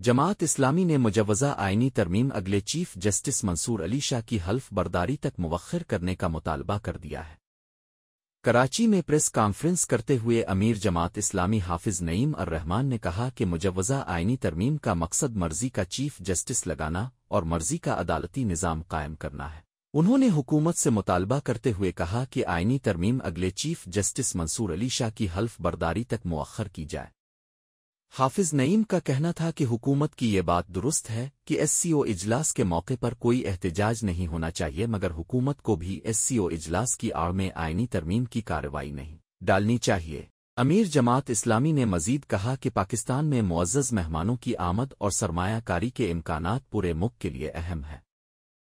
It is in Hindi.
जमात इस्लामी ने मुजवज़ा आइनी तरमीम अगले चीफ जस्टिस मंसूर अली शाह की हल्फ बर्दारी तक मुवक्र करने का मुतालबा कर दिया है। कराची में प्रेस कॉन्फ्रेंस करते हुए अमीर जमात इस्लामी हाफिज नईम अर रहमान ने कहा कि मुजवज़ा आइनी तरमीम का मकसद मर्ज़ी का चीफ जस्टिस लगाना और मर्ज़ी का अदालती निज़ाम कायम करना है। उन्होंने हुकूमत से मुतालबा करते हुए कहा कि आइनी तरमीम अगले चीफ जस्टिस मंसूर अली शाह की हल्फ बर्दारी तक मुअखर की जाए। हाफिज नईम का कहना था कि हुकूमत की ये बात दुरुस्त है कि एससीओ इजलास के मौके पर कोई एहतजाज नहीं होना चाहिए, मगर हुकूमत को भी एससीओ इजलास की आड़ में आइनी तरमीम की कार्रवाई नहीं डालनी चाहिए। अमीर जमात इस्लामी ने मजीद कहा कि पाकिस्तान में मुआज़ मेहमानों की आमद और सरमायाकारी के इम्कान पूरे मुल्क के लिए अहम है।